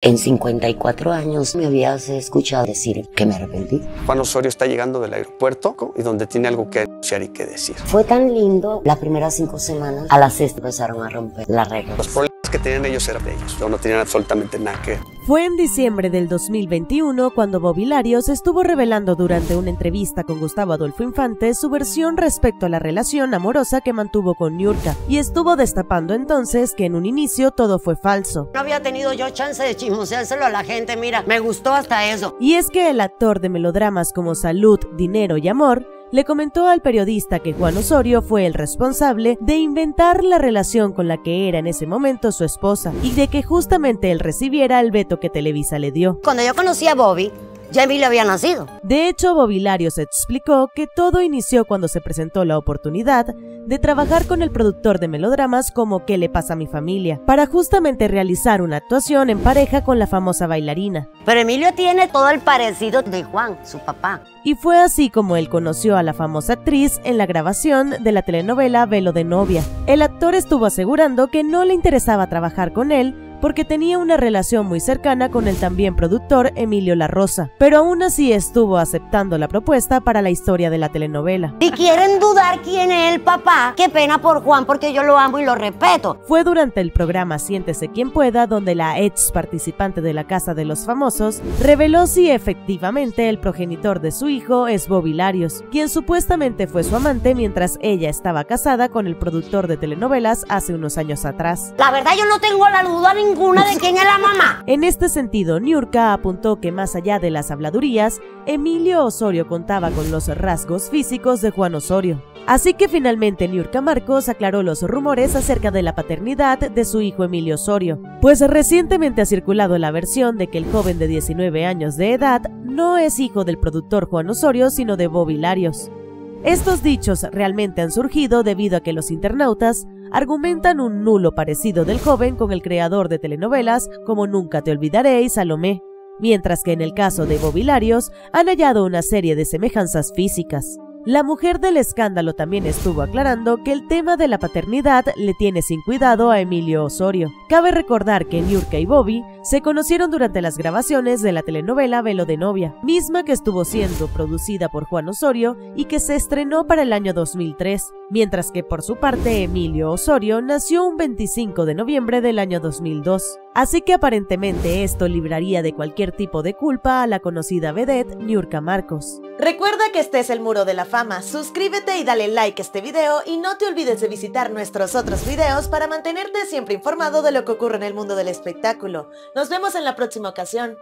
En 54 años me habías escuchado decir que me arrepentí. Juan Osorio está llegando del aeropuerto y donde tiene algo que anunciar y que decir. Fue tan lindo las primeras cinco semanas. A las seis empezaron a romper las reglas. Los que tenían ellos eran de ellos, no, no tenían absolutamente nada que ver. Fue en diciembre del 2021 cuando Bobby Larios estuvo revelando durante una entrevista con Gustavo Adolfo Infante su versión respecto a la relación amorosa que mantuvo con Niurka y estuvo destapando entonces que en un inicio todo fue falso. No había tenido yo chance de chismoseárselo a la gente, mira, me gustó hasta eso. Y es que el actor de melodramas como Salud, Dinero y Amor le comentó al periodista que Juan Osorio fue el responsable de inventar la relación con la que era en ese momento su esposa y de que justamente él recibiera el veto que Televisa le dio. Cuando yo conocí a Bobby, ya Emilio había nacido. De hecho, Bobby Larios explicó que todo inició cuando se presentó la oportunidad de trabajar con el productor de melodramas como ¿Qué le pasa a mi familia? para justamente realizar una actuación en pareja con la famosa bailarina. Pero Emilio tiene todo el parecido de Juan, su papá. Y fue así como él conoció a la famosa actriz en la grabación de la telenovela Velo de novia. El actor estuvo asegurando que no le interesaba trabajar con él porque tenía una relación muy cercana con el también productor Emilio La Rosa, pero aún así estuvo aceptando la propuesta para la historia de la telenovela. Si quieren dudar quién es el papá, qué pena por Juan porque yo lo amo y lo respeto. Fue durante el programa Siéntese quien pueda donde la ex participante de la Casa de los Famosos reveló si efectivamente el progenitor de su hijo es Bobby Larios, quien supuestamente fue su amante mientras ella estaba casada con el productor de telenovelas hace unos años atrás. La verdad yo no tengo la duda ni En este sentido, Niurka apuntó que más allá de las habladurías, Emilio Osorio contaba con los rasgos físicos de Juan Osorio. Así que finalmente Niurka Marcos aclaró los rumores acerca de la paternidad de su hijo Emilio Osorio, pues recientemente ha circulado la versión de que el joven de 19 años de edad no es hijo del productor Juan Osorio, sino de Bobby Larios. Estos dichos realmente han surgido debido a que los internautas argumentan un nulo parecido del joven con el creador de telenovelas como Nunca te olvidaré y Salomé, mientras que en el caso de Bobilarios han hallado una serie de semejanzas físicas. La mujer del escándalo también estuvo aclarando que el tema de la paternidad le tiene sin cuidado a Emilio Osorio. Cabe recordar que Niurka y Bobby se conocieron durante las grabaciones de la telenovela Velo de novia, misma que estuvo siendo producida por Juan Osorio y que se estrenó para el año 2003, mientras que por su parte Emilio Osorio nació un 25 de noviembre del año 2002. Así que aparentemente esto libraría de cualquier tipo de culpa a la conocida vedette Niurka Marcos. Recuerda que este es el Muro de la Fama, suscríbete y dale like a este video y no te olvides de visitar nuestros otros videos para mantenerte siempre informado de lo que ocurre en el mundo del espectáculo. Nos vemos en la próxima ocasión.